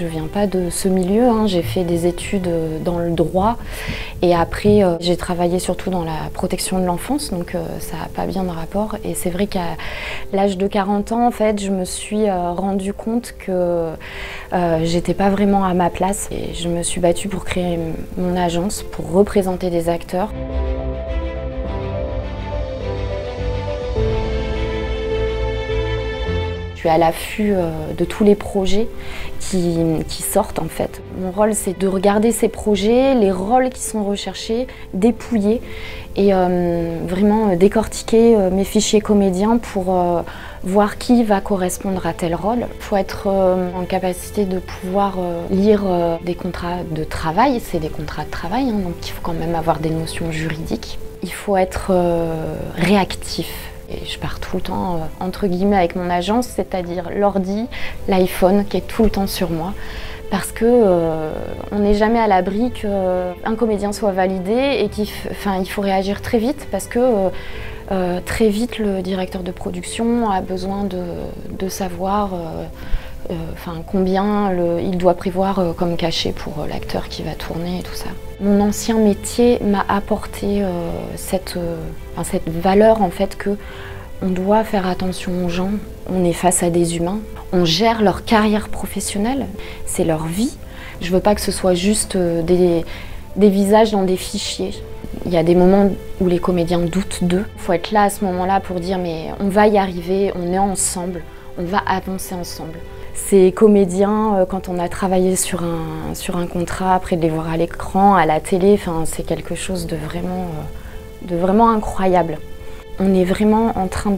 Je viens pas de ce milieu, hein. j'ai fait des études dans le droit et après euh, j'ai travaillé surtout dans la protection de l'enfance, donc euh, ça n'a pas bien de rapport. Et c'est vrai qu'à l'âge de 40 ans, en fait, je me suis euh, rendu compte que j'étais pas vraiment à ma place et je me suis battue pour créer mon agence, pour représenter des acteurs. À l'affût euh, de tous les projets qui, sortent en fait. Mon rôle c'est de regarder ces projets, les rôles qui sont recherchés, dépouiller et euh, vraiment décortiquer euh, mes fichiers comédiens pour voir qui va correspondre à tel rôle. Il faut être en capacité de pouvoir lire des contrats de travail, c'est des contrats de travail, hein, donc il faut quand même avoir des notions juridiques. Il faut être réactif je pars tout le temps, euh, entre guillemets, avec mon agence, c'est-à-dire l'ordi, l'iPhone qui est tout le temps sur moi. Parce que euh, on n'est jamais à l'abri qu'un comédien soit validé et qu'il il faut réagir très vite parce que euh, très vite le directeur de production a besoin de, savoir enfin, combien il doit prévoir comme cachet pour l'acteur qui va tourner et tout ça. Mon ancien métier m'a apporté cette, valeur en fait que on doit faire attention aux gens, on est face à des humains, on gère leur carrière professionnelle, c'est leur vie. Je veux pas que ce soit juste euh, des, visages dans des fichiers. Il y a des moments où les comédiens doutent d'eux. Il faut être là à ce moment-là pour dire mais on va y arriver, on est ensemble, on va avancer ensemble. Ces comédiens, euh, quand on a travaillé sur un, contrat, après de les voir à l'écran, à la télé, c'est quelque chose de vraiment, euh, de vraiment incroyable on est vraiment en train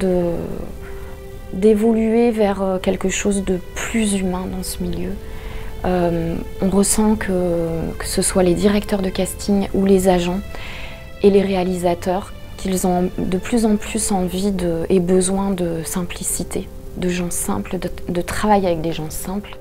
d'évoluer vers euh, quelque chose de plus humain dans ce milieu. On ressent que, que ce soit les directeurs de casting ou les agents et les réalisateurs, qu'ils ont de plus en plus envie et besoin de simplicité, de gens simples, de, travailler avec des gens simples.